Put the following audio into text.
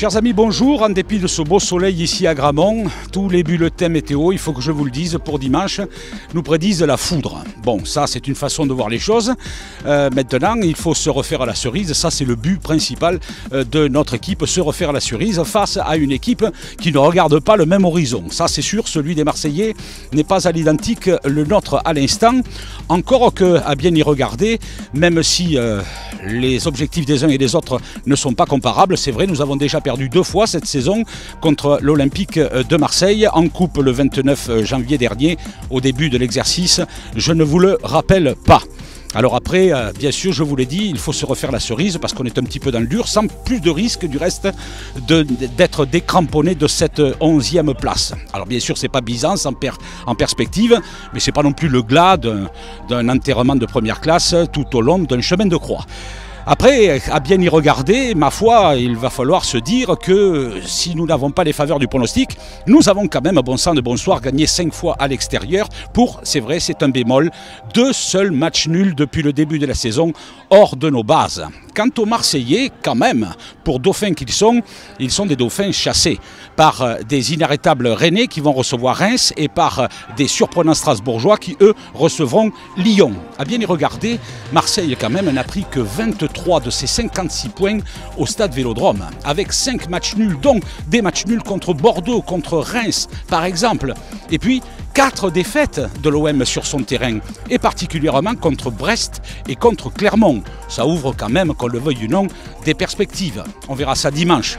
Chers amis, bonjour. En dépit de ce beau soleil ici à Gramont, tous les bulletins météo, il faut que je vous le dise, pour dimanche, nous prédisent la foudre. Bon, ça c'est une façon de voir les choses. Euh, maintenant, il faut se refaire à la cerise. Ça c'est le but principal euh, de notre équipe, se refaire à la cerise face à une équipe qui ne regarde pas le même horizon. Ça c'est sûr, celui des Marseillais n'est pas à l'identique le nôtre à l'instant. Encore que, à bien y regarder, même si euh, les objectifs des uns et des autres ne sont pas comparables, c'est vrai, nous avons déjà perdu deux fois cette saison contre l'Olympique de Marseille en coupe le 29 janvier dernier au début de l'exercice. Je ne vous le rappelle pas. Alors après, euh, bien sûr, je vous l'ai dit, il faut se refaire la cerise parce qu'on est un petit peu dans le dur, sans plus de risque du reste d'être décramponné de cette onzième place. Alors bien sûr, c'est pas Byzance en, en perspective, mais c'est pas non plus le glas d'un enterrement de première classe tout au long d'un chemin de croix. Après, à bien y regarder, ma foi, il va falloir se dire que si nous n'avons pas les faveurs du pronostic, nous avons quand même, bon sang de bonsoir, gagné 5 fois à l'extérieur pour, c'est vrai, c'est un bémol, deux seuls matchs nuls depuis le début de la saison hors de nos bases. Quant aux Marseillais, quand même, pour dauphins qu'ils sont, ils sont des dauphins chassés par euh, des inarrêtables Rennais qui vont recevoir Reims et par euh, des surprenants Strasbourgeois qui, eux, recevront Lyon. À bien y regarder, Marseille, quand même, n'a pris que 23 de ses 56 points au stade Vélodrome, avec 5 matchs nuls, donc des matchs nuls contre Bordeaux, contre Reims, par exemple. Et puis, quatre défaites de l'OM sur son terrain, et particulièrement contre Brest et contre Clermont. Ça ouvre quand même, qu'on le veuille ou non, des perspectives. On verra ça dimanche.